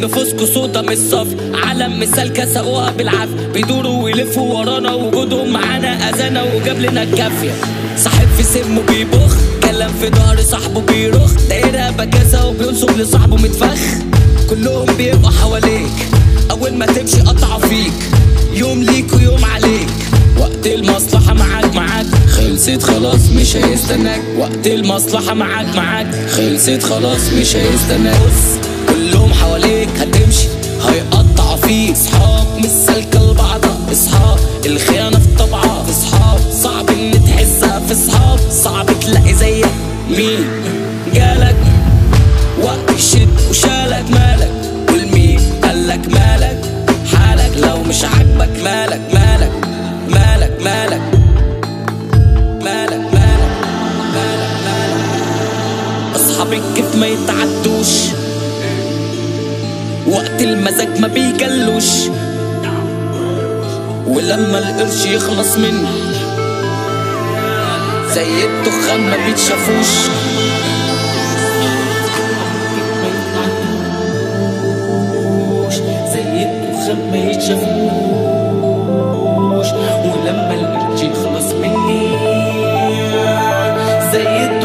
نفوسكوا سودا من الصف. علم مثال سقوها بالعافية بيدوروا ويلفوا ورانا وجودهم معانا أذانا وجاب لنا الكافية. صاحب في سمه بيبخ. كلام في ظهر صاحبه بيرخ. دايرها بكاسة وبينصب لصاحبه متفخ. كلهم بيبقوا حواليك. أول ما تمشي قطعوا فيك. يوم ليك ويوم عليك. وقت المصلحة معاك معاك. خلصت خلاص مش هيستناك. وقت المصلحة معاك معاك. خلصت خلاص مش هيستناك. بص كلهم حواليك هتمشي. هيقطعوا فيك صحاب مش سالكة لبعضها اصحاب الخيانة في طبعها في صعب إن تحسها في صحاب صعب تلاقي زيك. مين جالك؟ وقت الشد وشالك مالك. والمين قالك مالك؟ حالك لو مش عاجبك مالك. مالك مالك مالك. مالك مالك. مالك مالك. اصحاب الكيف ما يتعدوش. وقت المزاج ما بيجلوش. ولما القرش يخلص منه زي الدخان ما بيتشافوش. زي الدخان ما ولما القرش يخلص مني زي الدخان